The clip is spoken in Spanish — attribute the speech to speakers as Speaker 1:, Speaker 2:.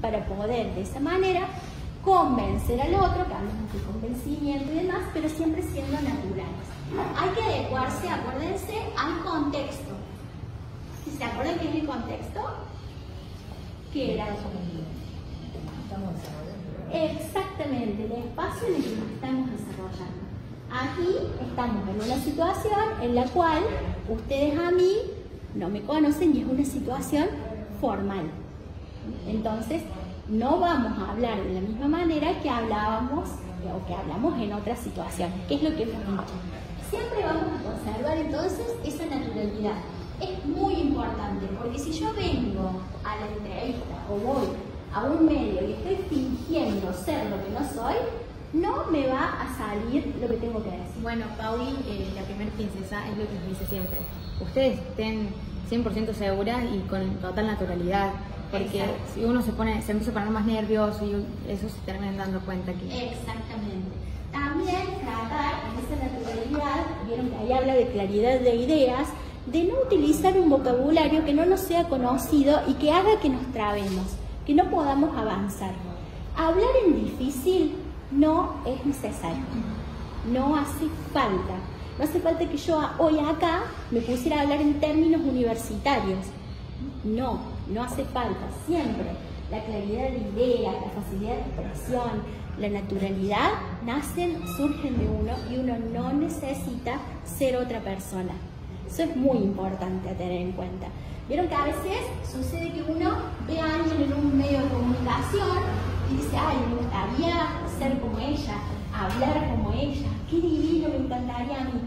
Speaker 1: para poder de esa manera convencer al otro, que hablamos de convencimiento y demás, pero siempre siendo naturales. Hay que adecuarse, acuérdense, al contexto. ¿Se acuerdan qué es el contexto? ¿Qué era? Exactamente, el espacio en el que nos estamos desarrollando. Aquí estamos en una situación en la cual ustedes a mí no me conocen y es una situación formal. Entonces, no vamos a hablar de la misma manera que hablábamos o que hablamos en otras situaciones, que es lo que hemos dicho. Siempre vamos a conservar entonces esa naturalidad. Es muy importante porque si yo vengo a la entrevista o voy a un medio y estoy fingiendo ser lo que no soy, no me va a salir lo que tengo que decir.
Speaker 2: Bueno, Pauli, eh, la primera princesa es lo que dice siempre. Ustedes estén 100% seguras y con total naturalidad. Porque si uno se pone, se empieza a poner más nervioso y eso se termina dando cuenta que...
Speaker 1: Exactamente. También tratar en esa naturalidad, vieron que ahí habla de claridad de ideas, de no utilizar un vocabulario que no nos sea conocido y que haga que nos trabemos, que no podamos avanzar. Hablar en difícil no es necesario, no hace falta. No hace falta que yo hoy acá me pusiera a hablar en términos universitarios. No, no hace falta. Siempre la claridad de ideas, la facilidad de expresión, la naturalidad nacen, surgen de uno y uno no necesita ser otra persona. Eso es muy importante a tener en cuenta. Vieron que a veces sucede que uno ve a alguien en un medio de comunicación y dice, ay, me gustaría ser como ella, hablar como ella, qué divino me encantaría a mí